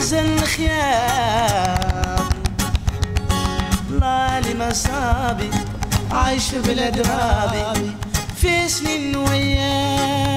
حزن خياب طلالي مصابي عايش بالادرابي في سنين وياه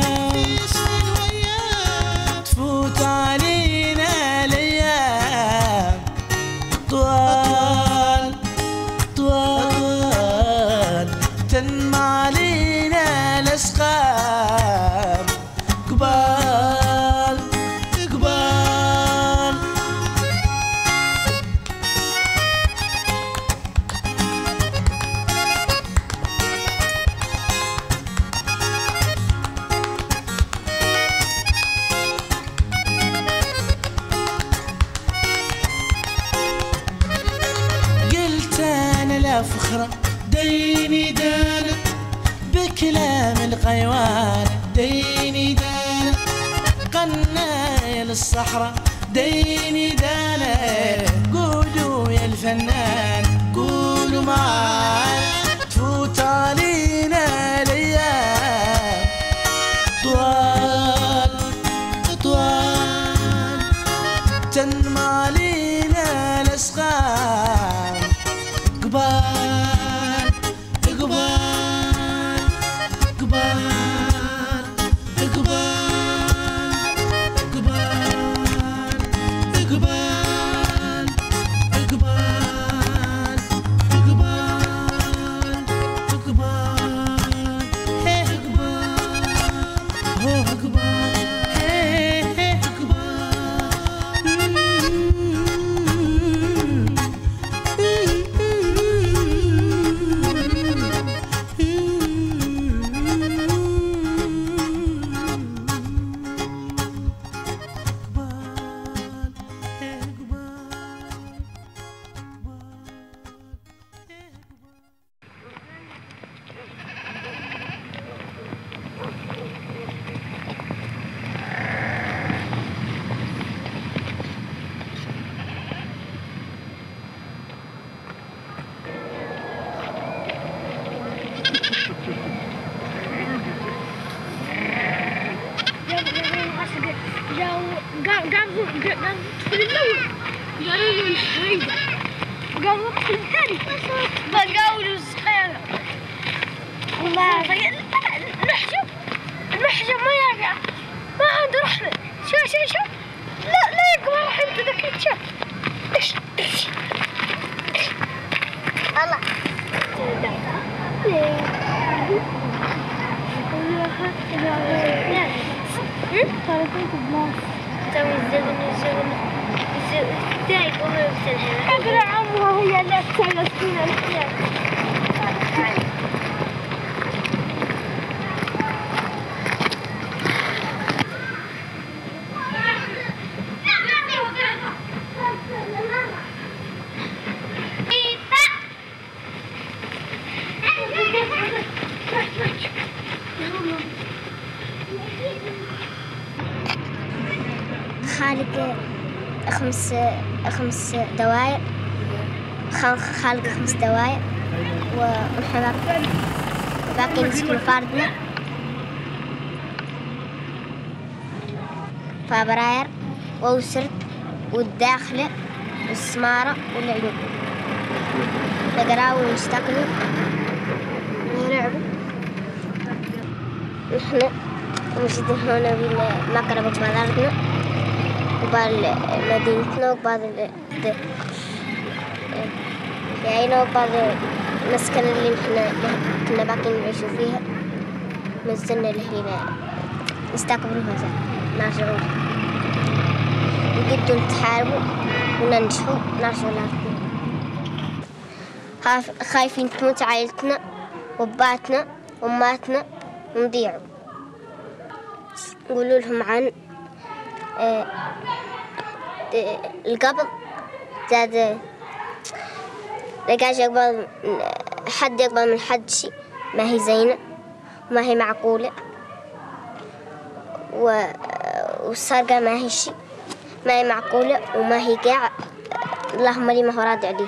Tarafı tutmaz. Tamam izledim izledim. Direkt onu öpsene hemen. Kadra Allah'ı yerler. Sen nasıl yerler? خمس دوائر خالق خمس دوائر والحمام باقي نسكن فاردنا فبراير ووسرت. والداخلة. والسمارة. والعيون نقراو ونستقلوا ونلعبوا نحن. نجد هنا بالمقربة مدارنا وبعض مدينتنا وبعض العيلة وبعض المسكن اللي إحنا كنا باقيين نعيشوا فيها. مازلنا لهنا نستقبلوها مع شغل نقدو نتحاربو وننجحو نرجعو لأرضنا. خايفين تموت عائلتنا وباتنا وماتنا ونضيعو نقولوا لهم عن آه، القبض زاد لقاش يقبل حد يقبل من حد شي ما هي زينة وما هي معقولة و... والسرقة ما هي شي ما هي معقولة وما هي قاع اللهم لي ما هو راد عليه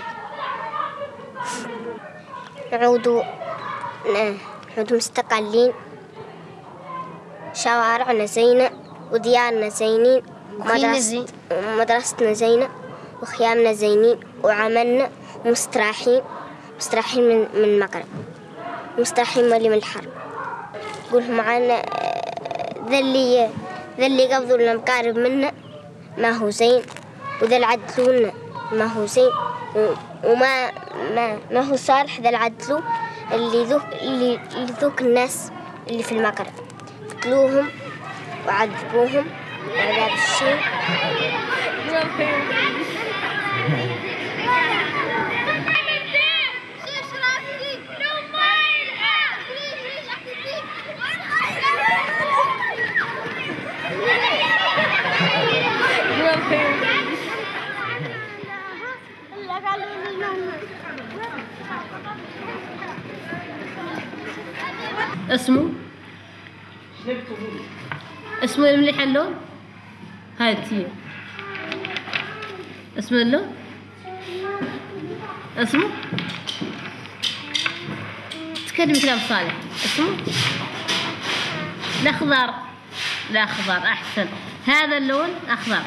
نعودوا ن- نعودوا مستقلين. شوارعنا زينة وديارنا زينين. ومدرستنا زينة وخيامنا زينين وعملنا مستراحين مستراحين من من المغرب. مستراحين مالي من الحرب. قول معانا آه، ذا اللي ذا اللي قبضوا لنا مقارب منا ما هو زين. وذا اللي ما هو زين. وما ما ما هو صالح ذا اللي ذوك اللي, اللي ذوك الناس اللي في المغرب. قتلوهم وعذبوهم. عذاب الشيء اسمه؟ اسمه المليح اللون؟ هاي تي اسمه اللون اسمه؟ تكلم كلام صالح. اسمه؟ الأخضر. الأخضر أحسن. هذا اللون أخضر.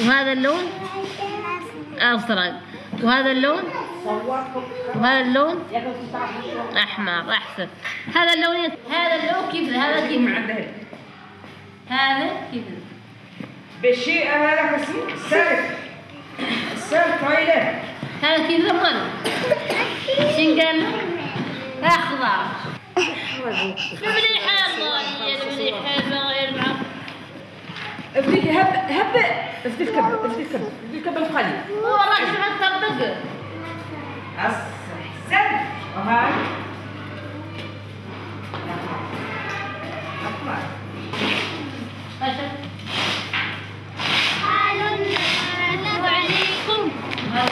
وهذا اللون أزرق. وهذا اللون؟ وهذا اللون أحمر. أحسن. هذا اللون هذا اللون كيف هذا كيف؟ هذا كيف؟ بالشيء هذا حسين السالك السالك هايله هذا كيف ماله شن قال له؟ أخضر. معه افديك هب هب. افدي الكب افدي الكب افدي الكب القليل والله شو هالطرطقة احسن وهاي عليكم.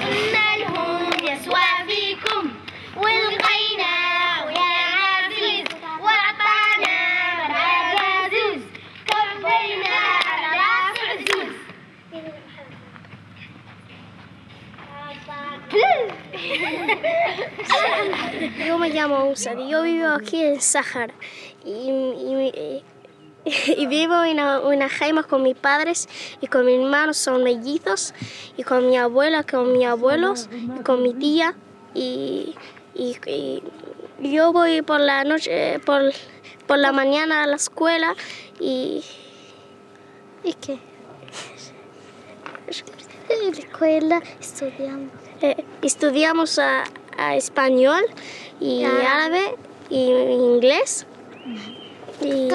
قلنا لهم يسوى فيكم. والقينا ويا عزيز. وعطانا من عزوز على عزوز llamo Usad y yo y, vivo en una, jaima con mis padres y con mis hermanos son mellizos y con mi abuela, con mis abuelos y con mi tía y, y- y yo voy por la noche, por, por la mañana a la escuela y... ¿Y qué? En la escuela estudiamos. estudiamos a, a español y árabe y inglés. Y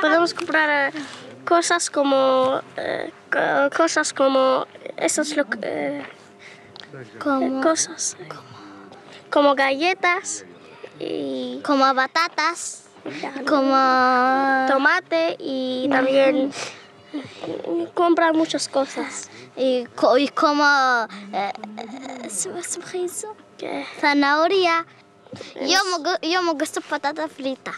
podemos comprar eh, cosas como eh, co- cosas como esas lo que, eh, cosas como galletas y Como batatas, como tomate y también comprar muchas cosas. y, y como eh, eh, zanahoria. Yo me, yo me gusta patata frita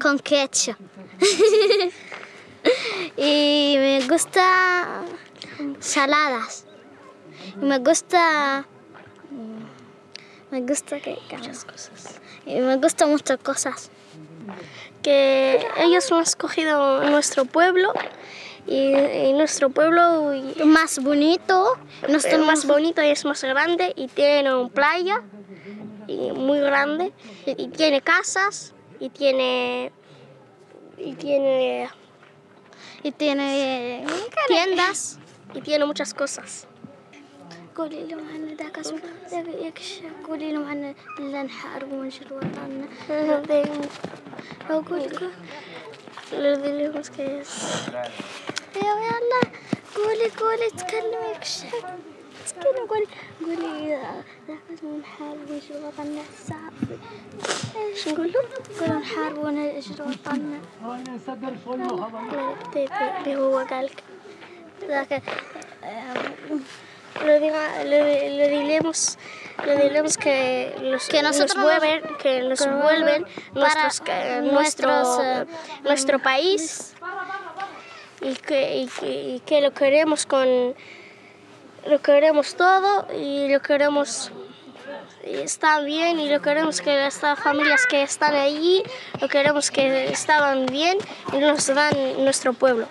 con ketchup. y me gusta saladas. Y me gusta me gusta que muchas cosas. Y me gusta muchas cosas. que ellos han escogido nuestro pueblo y, y nuestro pueblo Más bonito. Es más bonito y es más grande y tiene una playa y muy grande y, y tiene casas y tiene y tiene y tiene tiendas y tiene muchas cosas. قولي لهم عن ذاك اسمه ذاك يكش قولي لهم عن لا نحارب وننشر وطننا أقول لكم Le diremos que es يا يلا قولي قولي تكلمي يكش تكلمي قولي قولي ذاك اسمه نحارب وننشر وطننا الساعة شو نقول لهم؟ قولوا نحارب وننشر وطننا de, de, de Huacal. ذاك Le, diga- le, le diremos, le diremos que, los, Que nosotros nos vuelven, que nos que vuelven para nuestros, que- nuestros, nuestro, eh, nuestro país y que, y, que- y que lo queremos con lo queremos todo y lo queremos están bien y lo queremos que estas familias que están allí, lo queremos que estaban bien y nos dan nuestro pueblo.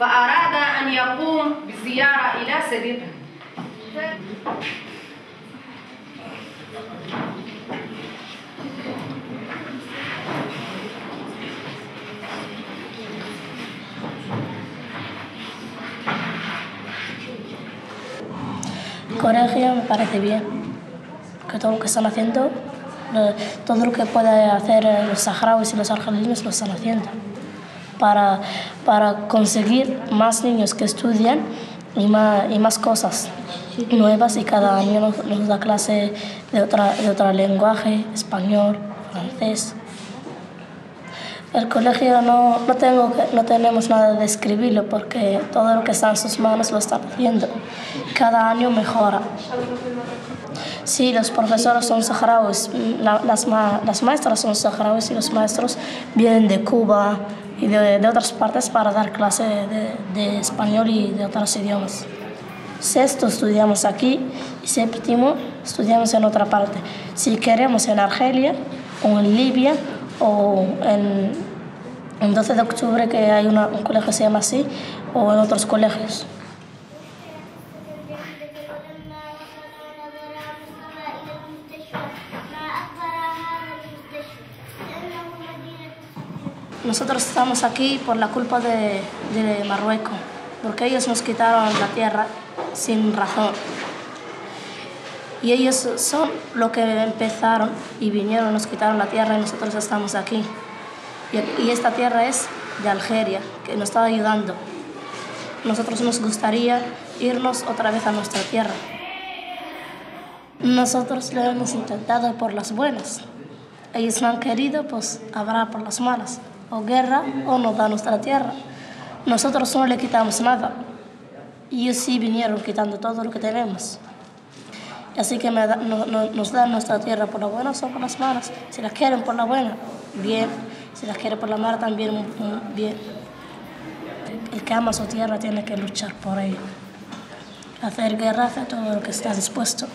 فأراد أن يقوم بالزيارة إلى صديقه colegio me parece bien. Que todo lo que están haciendo, eh, todo lo que puede hacer eh, los saharauis y los argelinos lo están haciendo. Para, para conseguir más niños que estudian y más, y más cosas nuevas y cada año nos, nos da clase de, otra, de otro lenguaje, español, francés. El colegio no, no, tengo no tenemos nada de escribirlo porque todo lo que está en sus manos lo están haciendo. Cada año mejora. Sí, los profesores son saharauis, la- las, ma- las maestras son saharauis y los maestros vienen de Cuba y de, otras partes para dar clase de, de español y de otros idiomas. Sexto estudiamos aquí y séptimo estudiamos en otra parte. Si queremos en Argelia o en Libia o en, en 12 de octubre que hay una- un colegio que se llama así o en otros colegios. Nosotros estamos aquí por la culpa de, Marruecos, porque ellos nos quitaron la tierra sin razón. Y ellos son lo que empezaron y vinieron, nos quitaron la tierra y nosotros estamos aquí. Y esta tierra es de Algeria, que nos está ayudando. Nosotros nos gustaría irnos otra vez a nuestra tierra. Nosotros lo hemos intentado por las buenas. Ellos no han querido, pues habrá por las malas. O guerra o nos da nuestra tierra. Nosotros no le quitamos nada. Y ellos sí vinieron quitando todo lo que tenemos. Así que nos dan nuestra tierra por las buenas o por las malas. Si las quieren por la buena, bien. Si las quieren por la mala, también mm, bien. El que ama su tierra tiene que luchar por ella. Hacer guerra, hacer todo lo que está dispuesto.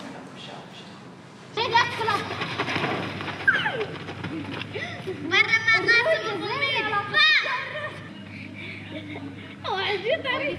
Oye,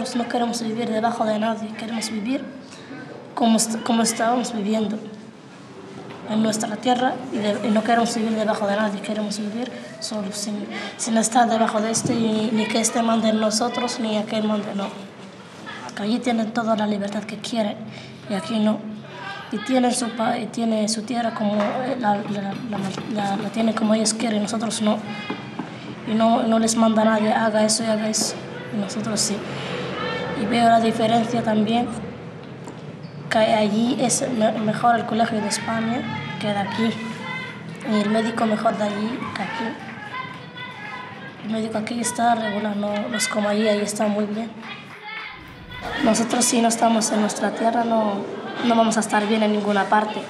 nosotros no queremos vivir debajo de nadie, queremos vivir como, como estábamos viviendo en nuestra tierra y, no queremos vivir debajo de nadie, queremos vivir solos, sin, sin estar debajo de este y ni que este mande en nosotros ni aquel mande no. Allí tienen toda la libertad que quieren y aquí no. Y tienen su, tiene su tierra como eh, la, la, la, como ellos quieren, nosotros no. Y no, no les manda nadie, haga eso y haga eso. Y nosotros sí. Y veo la diferencia también que allí es me- mejor el colegio de España que de aquí. Y el médico mejor de allí que aquí. El médico aquí está regular, no, no es como allí, ahí está muy bien. Nosotros si no estamos en nuestra tierra no, no vamos a estar bien en ninguna parte.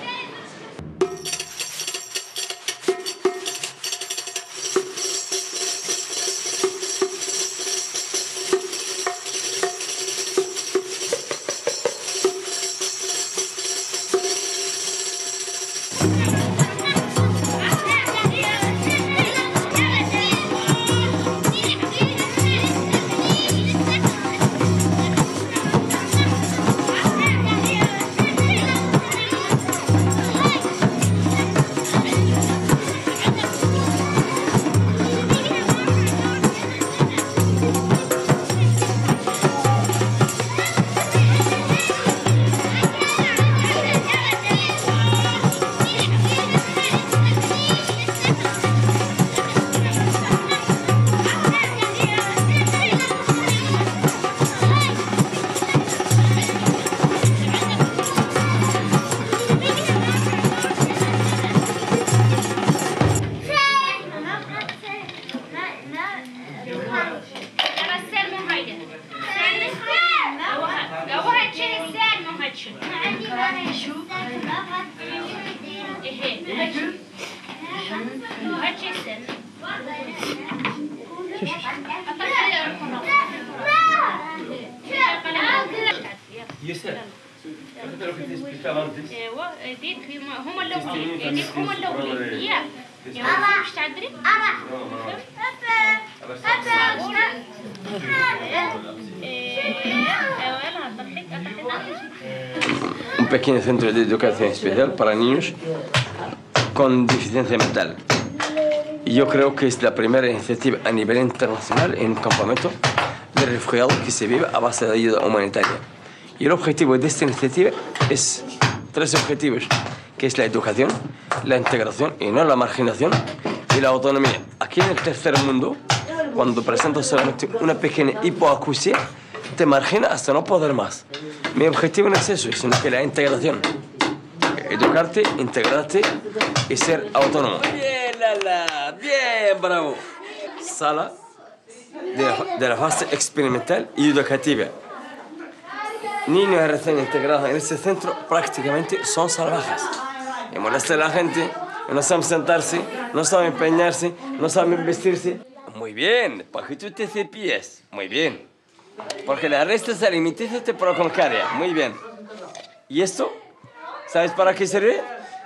lo que te explicaba antes ايوه ديك هما هما اللوحين ديك هما اللوحين يا يعني مش تعدري un pequeño centro de educación especial para niños con deficiencia mental. Y yo creo que es la primera iniciativa a nivel internacional en un campamento de refugiados que se vive a base de ayuda humanitaria. Y el objetivo de esta iniciativa es tres objetivos, que es la educación, la integración y no la marginación y la autonomía. Aquí en el tercer mundo, cuando presentas solamente una pequeña hipoacusia, te margina hasta no poder más. Mi objetivo no es eso, sino que la integración. Educarte, integrarte y ser autónomo. Bien, Lala, bien, bravo. Sala de la, de la fase experimental y educativa. Niños recién integrados en este centro prácticamente son salvajes. Y molestan a la gente, no saben sentarse, no saben empeñarse, no saben vestirse. Muy bien, para que tú te cepilles. Muy bien. Porque la resta se alimenticia te proconcaria. Muy bien. ¿Y esto? ¿Sabes para qué sirve?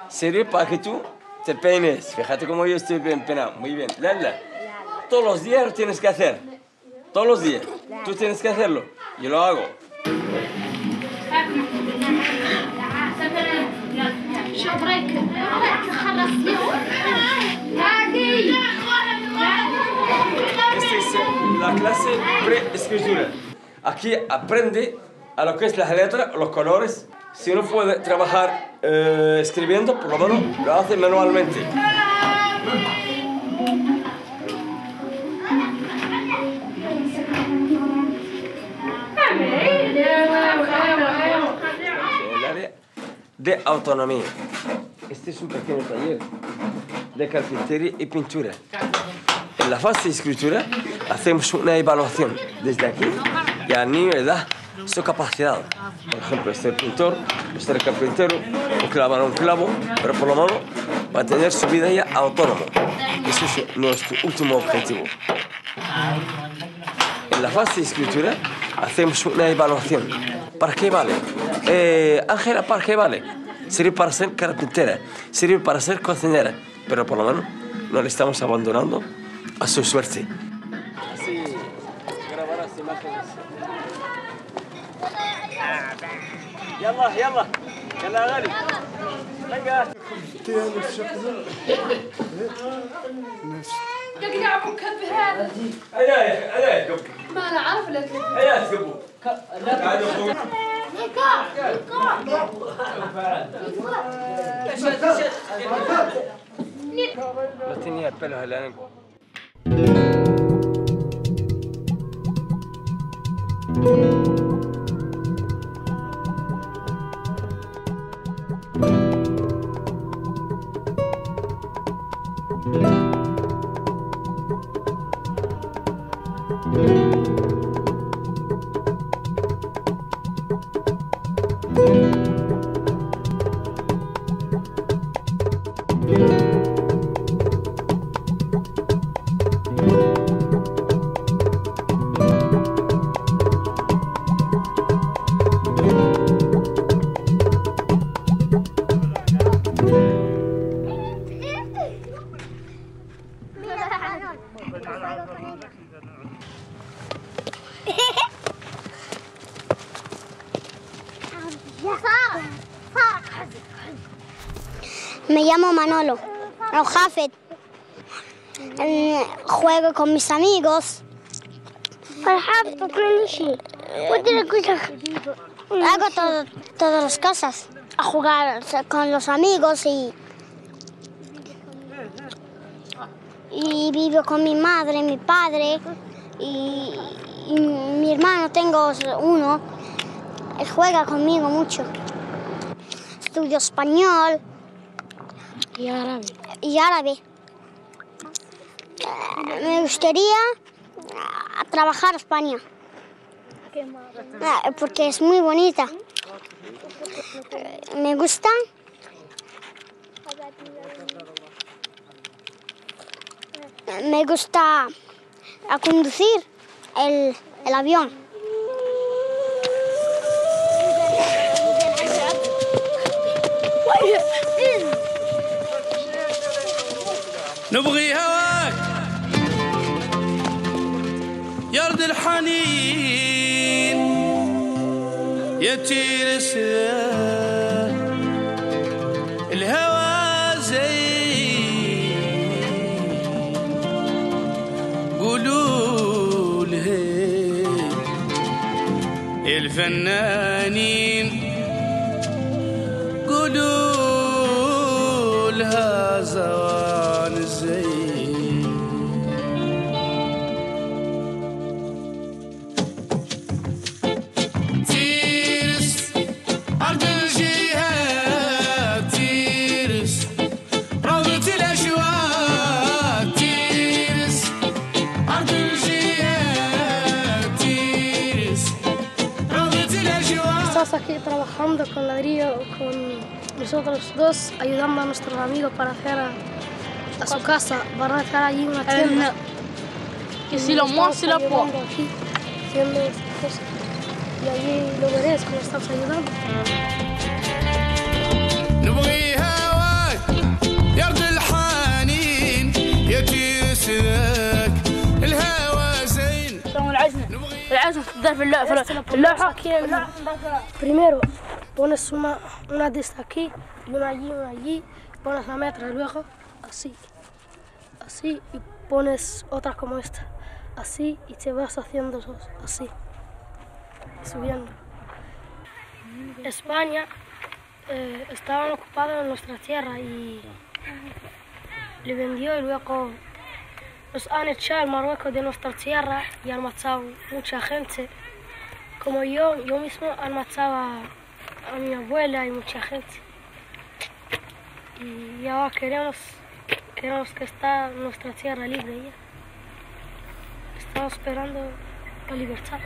Sirve para que tú te peines. Fíjate cómo yo estoy bien peinado. Muy bien. Lala, todos los días lo tienes que hacer. Todos los días. Tú tienes que hacerlo. Yo lo hago. شوف رايك رايك خلص Esta es la clase pre-escritura. Aquí aprende a lo que es la letra, los colores. Si no puede trabajar eh, escribiendo, por lo menos lo hace manualmente. De autonomía. Este es un pequeño taller de carpintería y pintura. En la fase de escritura hacemos una evaluación desde aquí y al niño le da su capacidad. Por ejemplo, este pintor, este carpintero, o clavar un clavo, pero por lo menos va a tener su vida ya autónomo. Ese es nuestro último objetivo. En la fase de escritura hacemos una evaluación. ¿Para qué vale? Eh, Ángela, ¿para qué vale? Sirve para ser carpintera, sirve para ser cocinera, pero por lo menos no le estamos abandonando a su suerte. grabar las imágenes. يلا يلا يلا يا غالي يقنع ابو كب هذا هيا هيا تقب ما أنا عارف لك هيا تقبوا قاعد فوق Lo tenía pelos en la Juego con mis amigos. Hago todo- todas las cosas. A jugar con los amigos y. Y vivo con mi madre, mi padre y, y mi hermano, tengo uno. Él juega conmigo mucho. Estudio español Y árabe. y árabe. Eh, Me gustaría eh, trabajar en España. Eh, Porque es muy bonita. Eh, Me gusta. Eh, Me gusta a conducir el, el avión. نبغي يرد الحنين يتيرس الهوى زين قولوا الفنانين trabajando con ladrillo, con nosotros dos, ayudando a nuestros amigos para hacer a, a su casa, para hacer allí una tienda. Que si lo muevo, si lo puedo. Ayudando aquí, haciendo estas cosas. Y allí lo veréis cómo estamos ayudando. نبغي هواك يرد الحنين يتيرس ذاك الهوى زين العزم العزم تدار في اللوحة في اللوحة Primero pones una, una de esta aquí y una allí, una allí, pones la metra luego así, así y pones otra como esta, así y te vas haciendo así, subiendo. España eh, estaban ocupados en nuestra tierra y le vendió y luego nos han echado el Marruecos de nuestra tierra y han matado mucha gente. Como yo, yo mismo han matado a, a mi abuela y mucha gente. Y ahora queremos, queremos que está nuestra tierra libre ya. Estamos esperando la libertad.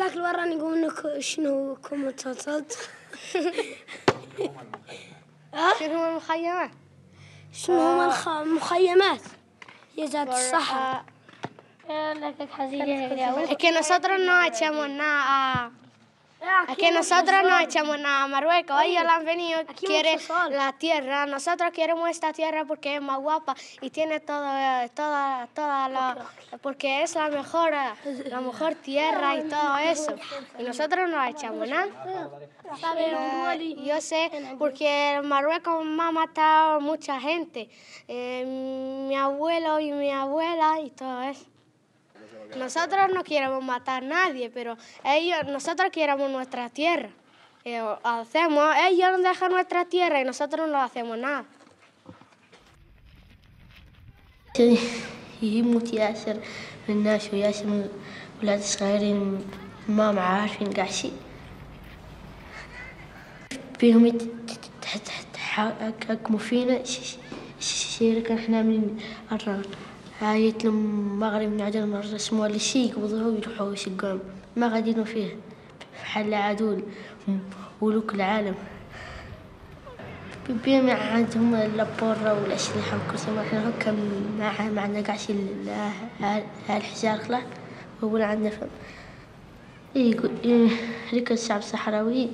راح ذاك الوراني يقول لك شنو كومنتات شنو هو المخيمات؟ شنو هما الخ- المخيمات؟ يا ذات الصحراء Aquí nosotros no echamos a... Aquí nosotros no echamos nada a Marruecos. Ellos la han venido, quieren la tierra. Nosotros queremos esta tierra porque es más guapa y tiene todo, eh, toda, toda la... Porque es la mejor, eh, la mejor tierra y todo eso. Y nosotros no echamos nada. Eh, yo sé, porque Marruecos me ha matado mucha gente. Eh, mi abuelo y mi abuela y todo eso. Nosotros no queremos matar a nadie, pero ellos, nosotros queremos nuestra tierra. Eh, hacemos, ellos nos dejan nuestra tierra y nosotros no hacemos nada. يموت ياسر من الناس وياسر من الولاد الصغيرين ما ما عارفين قاع شي فيهم يت- تحت يحكموا فينا ش- ش- ش- شركة احنا من الرغم هاي المغرب نعدل نرسموا ولا شي يقبضوها ويروحوا يشقون ما غادينوا فيه في حل عدول. ولوك العالم. بيبي عندهم اللابورة والأسلحة وكل ما إحنا هكا ما ما عندنا قاع شي هالحجار خلاص هو اللي عندنا فهم يقول هذيك الشعب الصحراوي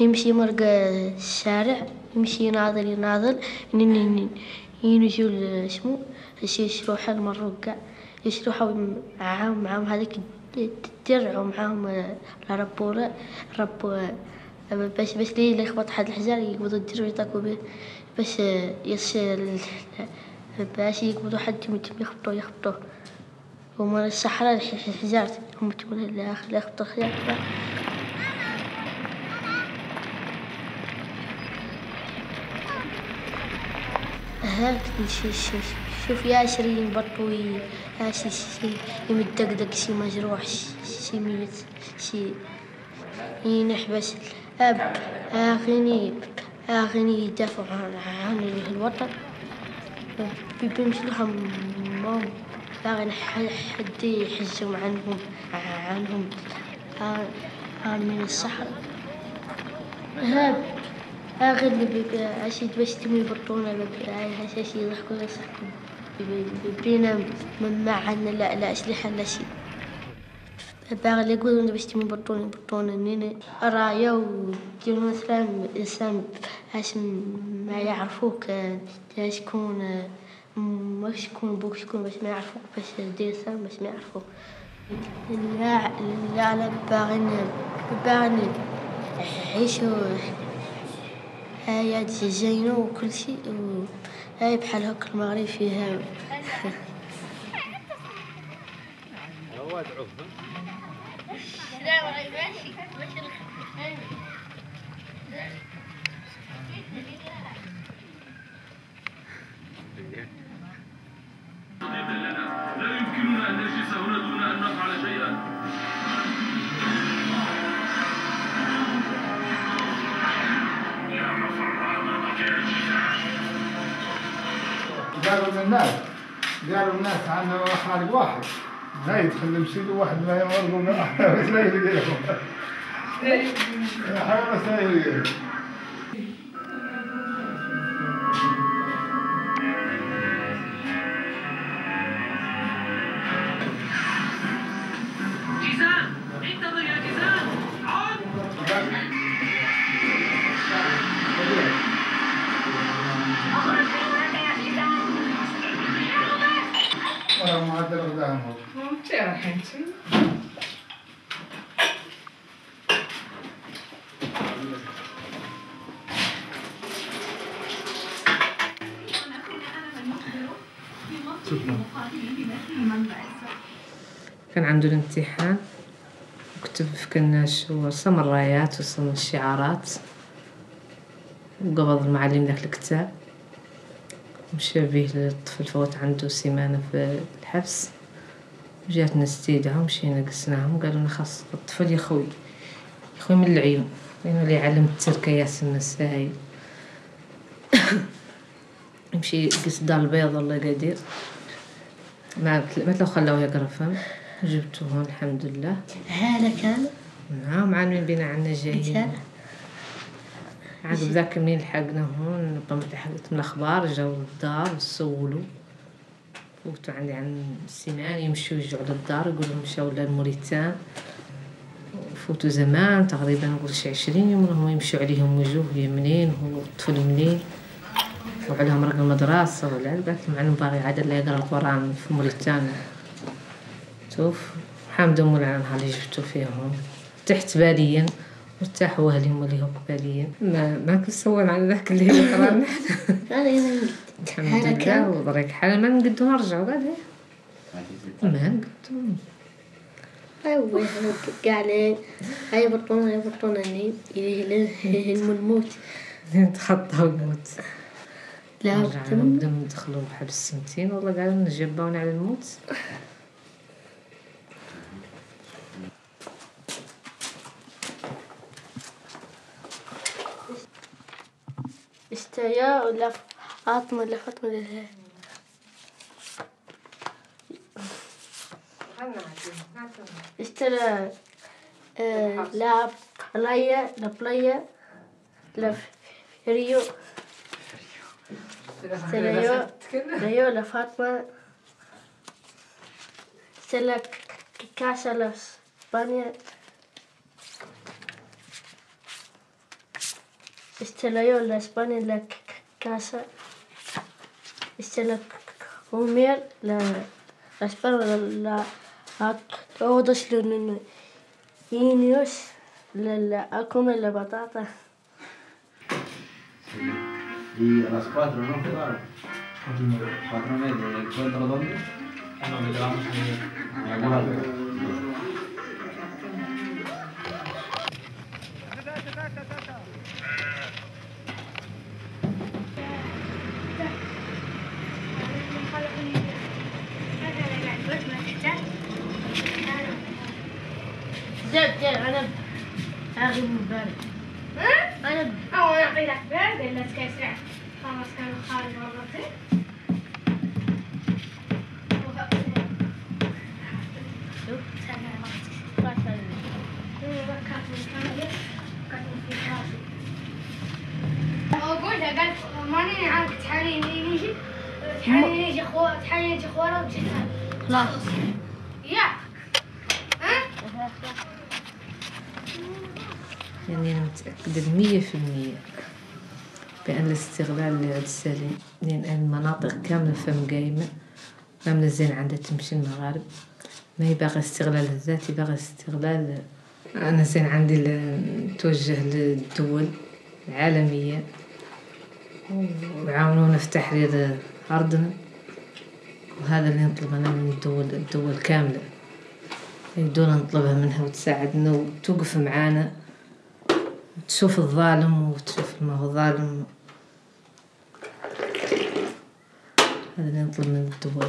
يمشي يمرق الشارع. يمشي يناضل يناضل ينجوا اسمه يشروح المروق قاع يشروحوا معاهم معاهم هذيك الدرع ومعاهم الربورة ربوا بس بس لي اللي يخبط حد الحجار يقبضوا الدرع ويطاقوا به بس يص باش يقبضوا حد يخبطوا يخبطوا هما الصحراء الحجار هم تقول لا لا هاك شوف ياسر ينبطوا ي- شي شي يمدقدق شي مجروح شي- ميت شي. ينحبس أب أغني أغني يدافع عن عن الوطن. بيمشي لهم مام لا حد يحزم عنهم عنهم. ها من الصحراء. هاب آخر اللي عشيت بس تمي هاي هساسي يضحكوا يضحكوا بينا ما عنا لا لا أسلحة لا شيء باغي اللي يقولون باش تيمون بطوني بطوني نيني رايا ودير مثلا انسان باش ما يعرفوك شكون ما شكون بوك شكون باش ما يعرفوك باش دير باش ما يعرفوك. لا لا لا باغي باغي نعيشو حياة زينة وكل شيء هاي بحال هكا المغرب فيها. لا قالوا للناس قالوا الناس عندنا خالق واحد. لا يدخل المسجد واحد ما يمر بس لا يلقى لهم لا يلقى لهم عنده الامتحان. وكتب في كناش ورسم الرايات ورسم الشعارات. وقبض المعلم ذاك الكتاب. مشى به للطفل فوت عنده سيمانة في الحبس. جاتنا استدعاء ومشينا قسناهم قالوا لنا خاص الطفل يخوي يخوي من العيون. لأنه اللي يعلم التركيات المسائل يمشي يقص دار البيض الله قدير ما ما لو خلوه يقرا فهم. جبته هون الحمد لله. هذا كان؟ نعم معلمين بينا عنا جايين. كان عقب ذاك منين لحقنا هون؟ طمت حقت من الأخبار جاو للدار وسولوا فوتوا عندي عن سنان يمشوا يرجعوا للدار يقولوا مشاو للموريتان فوتوا زمان تقريبا نقول شي عشرين يوم هم يمشوا عليهم وجوه هي منين هو الطفل منين. وعليهم رقم المدرسة ولا بالك المعلم باغي عاد اللي يقرأ القرآن في موريتانيا شوف حامد مولا على نهار اللي جبتو فيهم. تحت باليا وارتاحوا اهلهم اللي هو باليا. ما ما كنسول على ذاك اللي قرانا الحمد لله وضريك حال ما نقدو نرجعوا بعد. ما نقدو. هاي بطونة ني يهلم الموت نتخطى ونموت لا نبدا ندخلوا حبس سنتين والله قالوا لنا جباونا على الموت. استيا ولا فاطمة ولا فاطمة ولا اشترى لا بلايا لا بلايا لا ريو. اشترى ريو. لا فاطمة؟ اشترى كاسة لا Estela la pan en la casa. Estela comer la la la a todos los niños la la a comer la batata. Y a las cuatro, ¿no? Claro. Cuatro y media. Cuatro y media. Dónde? Ah, Donde vamos a. Ah, هاغي مبارك عنب أو نعطي لك بارد إلا تكاسع خلاص كان خارج مرتين متأكدة مية في المية بأن الاستغلال لعد سليم لأن المناطق كاملة فم قايمة كاملة زين عندها تمشي المغارب. ما هي باغي استغلال الذاتي باغي استغلال أنا زين عندي نتوجه للدول العالمية. ويعاونونا في تحرير أرضنا. وهذا اللي نطلبه أنا من الدول الدول كاملة. يدونا نطلبها منها وتساعدنا وتوقف معانا. تشوف الظالم وتشوف ما هو ظالم. هذا اللي نطلب من الدول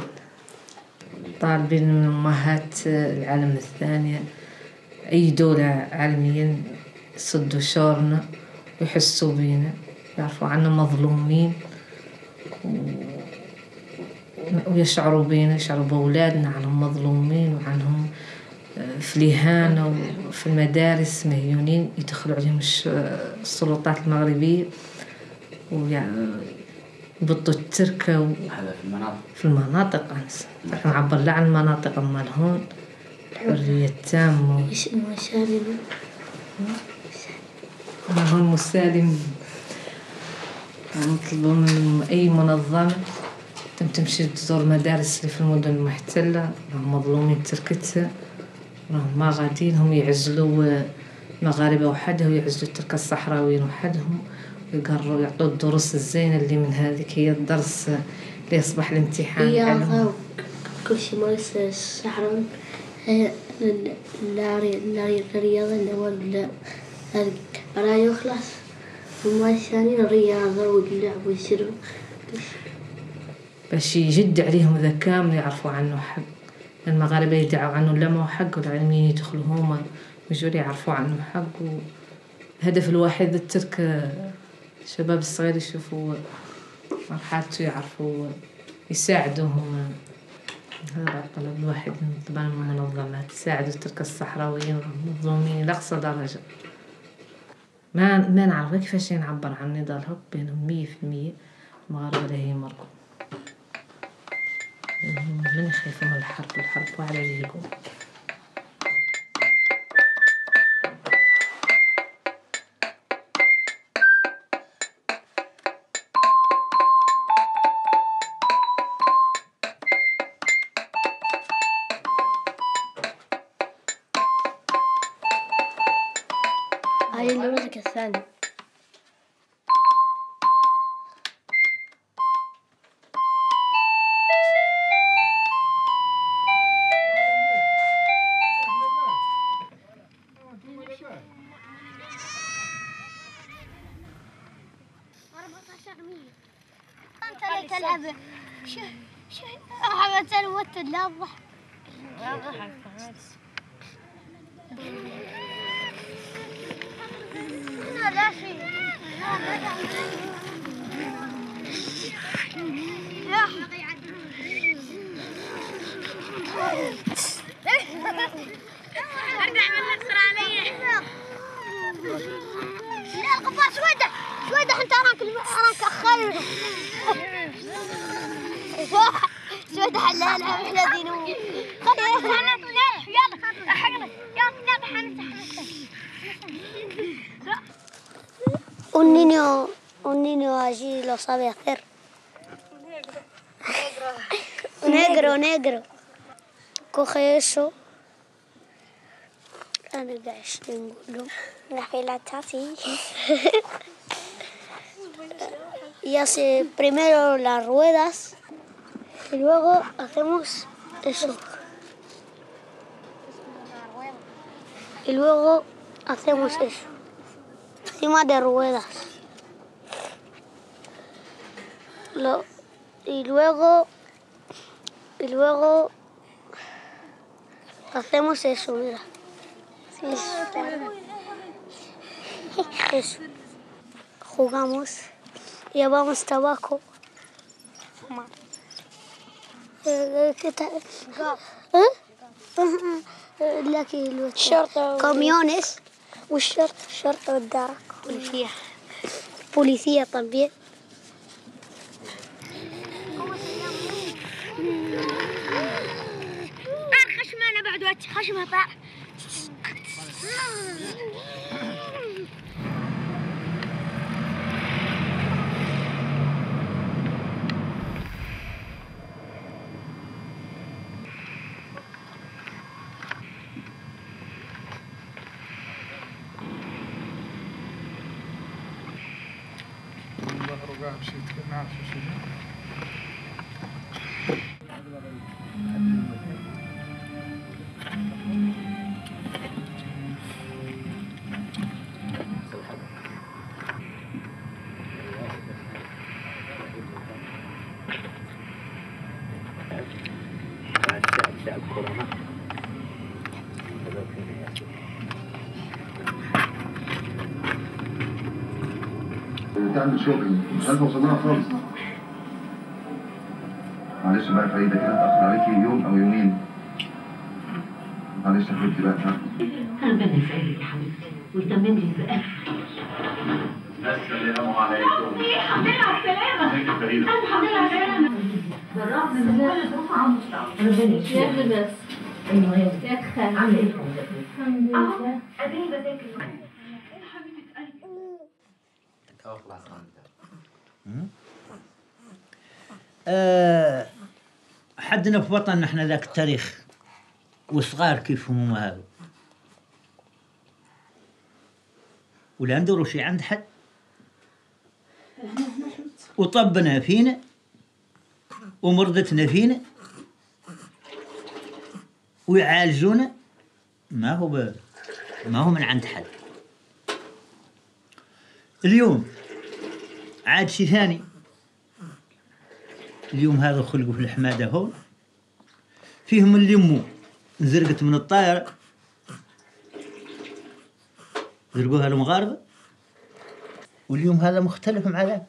طالبين من أمهات العالم الثانية أي دولة عالميا يصدوا شورنا ويحسوا بينا يعرفوا عنا مظلومين ويشعروا بينا يشعروا بأولادنا عنهم مظلومين وعنهم في الإهانة وفي المدارس مهيونين يدخلوا عليهم الش- السلطات المغربية ويبطوا التركة و... هذا في المناطق. في المناطق أنس. نعبر لا عن المناطق أما هون الحرية التامة. مسالمة أنا هون مسالم. نطلبوا من أي منظمة تم تمشي تزور مدارس اللي في المدن المحتلة مظلومين تركتها. راهم ما غاديين هم يعزلوا مغاربة وحدها ويعزلوا التركة الصحراويين وحدهم ويقرروا يعطوا الدروس الزينة اللي من هذيك هي الدرس اللي يصبح الامتحان الصحراء هي لا ري- لا ري- الرياضة اللي هو ال- ال- لا يخلص وما الثاني الرياضة واللعب والشرب باش يجد عليهم إذا كامل يعرفوا عنه حق المغاربة يدعوا عنه لا ما هو حق والعالميين يدخلوا هما ويجوا يعرفوا عنه حق. الهدف الوحيد الترك الشباب الصغير يشوفوا مرحلته يعرفوا يساعدوهم. هذا الطلب الوحيد من طبعا من المنظمات يساعدوا الترك الصحراويين المظلومين لأقصى درجة. ما ما نعرف كيفاش نعبر عن نضال الحب بينهم مية في المية. المغاربة لا يمرقوا من يخاف من الحرب الحرب واحد عليه محمد الوتد لا الضحك coge eso. Ah, La vela está y hace primero las ruedas y luego hacemos eso. Y luego hacemos eso. Encima de ruedas. Lo, y luego y luego hacemos eso, mira. Eso. Eso. Jugamos. Llevamos tabaco. Eh, ¿Qué tal? ¿Eh? آه، لكن الوت- شرطة و- camiones والشرطة الشرطة والدرك بوليسية policía también 他是爸爸。تعمل شوبينج مش عارف أوصل لها خالص. معلش بقى فريدة كده اتأخر عليكي يوم أو يومين. معلش يا حبيبتي بقى. ربنا يسعدك يا حبيبتي. ويتمم لي بقى السلام عليكم. الحمد لله على ازيك يا فريدة الحمد لله على السلامة بالرغم من كل ربنا يا بس. خال عامله إيه؟ الحمد لله. أديني بذاكر. آه، حدنا في وطننا إحنا ذاك التاريخ وصغار كيف هم هذا ولا ندوروا شي عند حد وطبنا فينا ومرضتنا فينا ويعالجونا ما هو. ما هو من عند حد اليوم عاد شي ثاني. اليوم هذا خلقوا في الحمادة هون. فيهم اللي امه زرقت من الطائرة زرقوها المغاربة. واليوم هذا مختلف مع ذاك.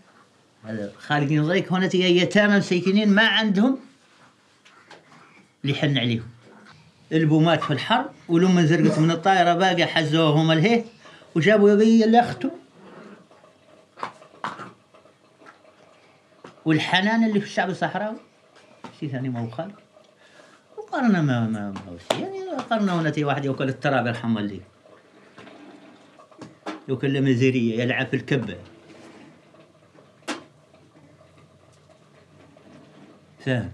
هذا خالقين ضيق هنا يتامى مسيكنين ما عندهم اللي يحن عليهم. البو مات في الحرب والام زرقت من الطائرة باقي حزوهم الهيه وجابوا يبي اللي والحنان اللي في الشعب الصحراوي؟ شيء ثاني ما هو خالق؟ وقارنا ما ما ما يعني قارنا ونتي واحد يوكل التراب يرحم والديه يوكل مزيرية يلعب في الكبة فاهم؟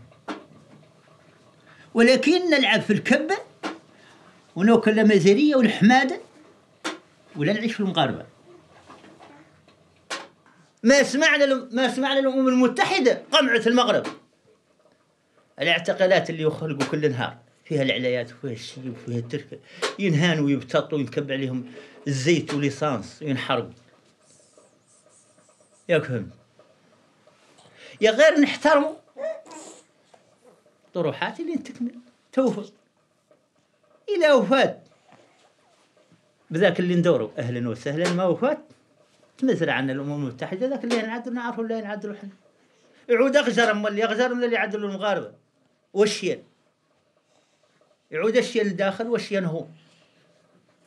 ولكن نلعب في الكبة ونوكل مزيرية والحمادة ولا نعيش في المغاربة ما سمعنا ما سمعنا الامم المتحدة قمعت المغرب. الاعتقالات اللي يخلقوا كل نهار فيها العلايات وفيها الشيء وفيها التركة. ينهانوا ويبتطوا وينكب عليهم. الزيت وليسانس وينحرقوا ياك يا غير نحترموا. طروحات اللي تكمل. توفى إلى وفات بذاك اللي ندوروا. أهلا وسهلا ما وفات تنزل عنا الأمم المتحدة ذاك اللي نعدل نعرفوا اللي نعدلوا إحنا يعود اغزر اما اللي اغزر من اللي يعدلوا المغاربة. والشين يعود الشين الداخل والشين هو؟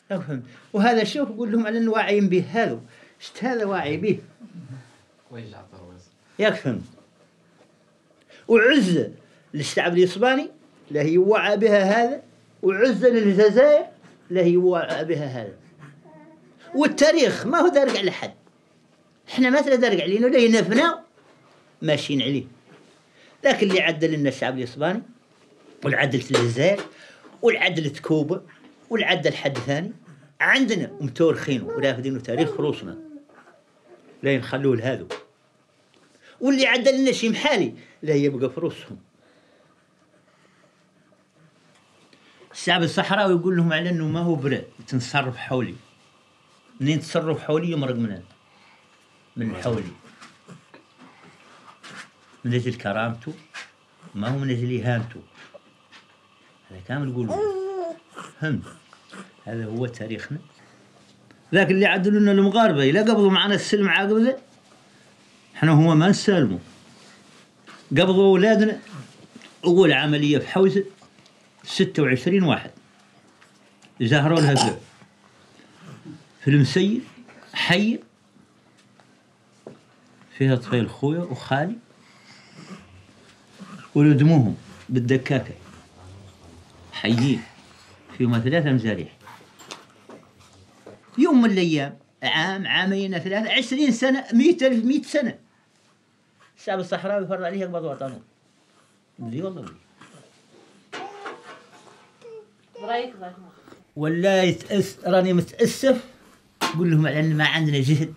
فهمت وهذا شوف يقول لهم على انه واعيين به. هذا شت هذا واعي به؟ ياك فهمت وعزة للشعب الإسباني لا هي وعى بها هذا. وعزة للجزائر لا هي وعى بها هذا. والتاريخ ما هو دارق على حد. إحنا ما دارق علينا ولا ينفنا. ماشيين عليه. لكن اللي عدل لنا الشعب الإسباني والعدلة الجزائر والعدلة كوبا والعدل حد ثاني. عندنا متورخين ورافدين تاريخ روسنا. لا ينخلوه لهذا. واللي عدل لنا شي محالي لا يبقى في روسهم. الشعب الصحراوي يقول لهم على إنه ما هو برا تنصرف حولي. منين تصرف حولي يمرق من هنا من حولي. من أجل كرامته ما هو من أجل اهانته هذا كامل يقولوا فهمت هذا هو تاريخنا. ذاك اللي عدلوا لنا المغاربة إلى قبضوا معنا السلم عاقبه إحنا هو ما نسالموا. قبضوا أولادنا أول عملية في حوزة 26 واحد. زهروا لها في المسير حي فيها طفيل خويا وخالي ولدموهم بالدكاكة. حيين. فيهم ثلاثة مزاريح يوم من الأيام عام عامين ثلاثة عشرين سنة مئة ألف مئة سنة. الشعب الصحراوي فرض عليه يقبض وطنه بدي والله. بدي ولا يتأس راني متأسف. قول لهم على ما عندنا جهد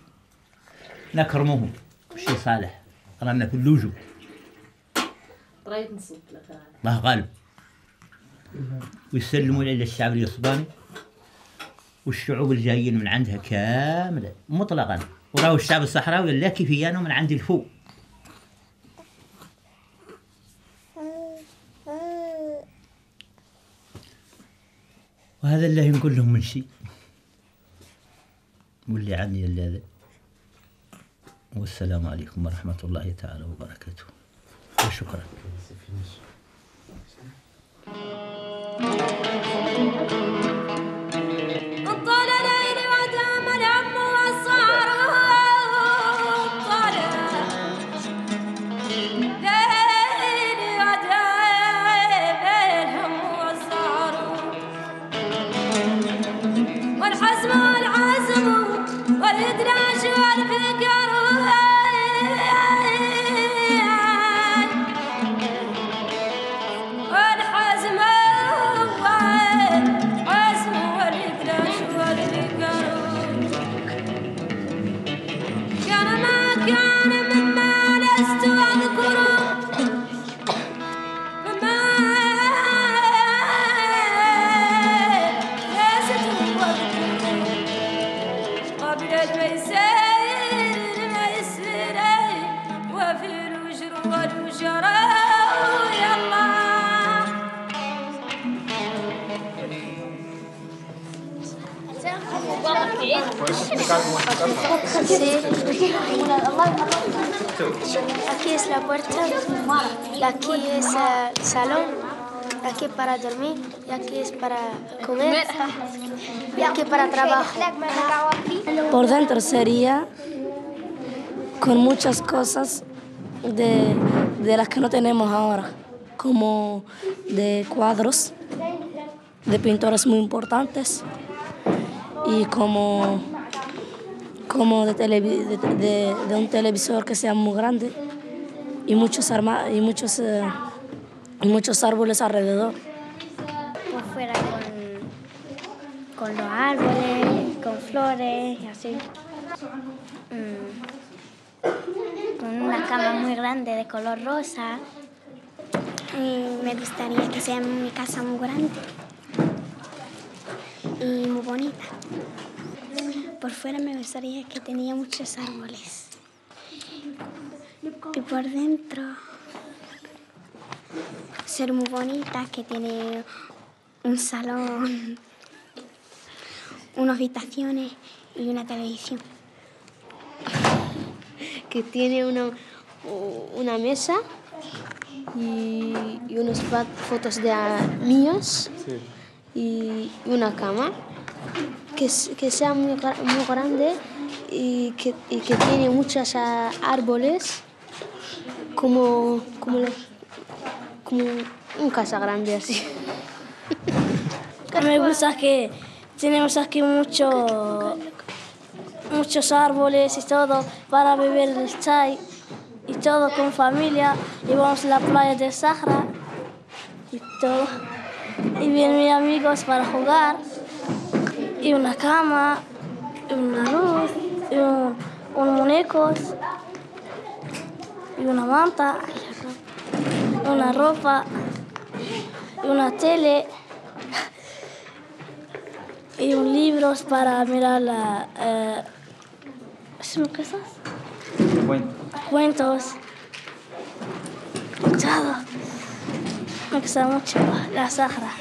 نكرمهم شي صالح. رانا في اللوجو الله غالب. ويسلموا إلى الشعب اليسباني. والشعوب الجايين من عندها كاملة. مطلقا. وراهو الشعب الصحراوي لا كيفيانه من عند الفوق. وهذا اللي نقول لهم من شيء. واللي عني هذا والسلام عليكم ورحمة الله تعالى وبركاته. وشكرا طال para trabajo. Por dentro sería con muchas cosas de, de las que no tenemos ahora, como de cuadros de pintores muy importantes y como, como de, de, de- de un televisor que sea muy grande y muchos, arma y muchos, eh, y muchos árboles alrededor. Por fuera con, los árboles, con flores y así. Mm, Con una cama muy grande de color rosa. Y me gustaría que sea mi casa muy grande y muy bonita. Por fuera me gustaría que tenía muchos árboles. Y por dentro ser muy bonita, que tiene un salón, unas habitaciones y una televisión. que tiene una, una mesa y, y unas fotos de míos y una cama que, que sea muy, muy grande y que, y que tiene muchos ah, árboles como, como, lo- como un casa grande así. Me gusta que tenemos aquí mucho, muchos árboles y todo para beber el chai y todo con familia. Y vamos a la playa de Sahara y todo. Y vienen mis amigos para jugar y una cama y una luz y un, un muñecos y una manta y una ropa y una tele y un libros para mirar la eh, ¿son cosas? cuentos. Todo me gusta mucho la Sahara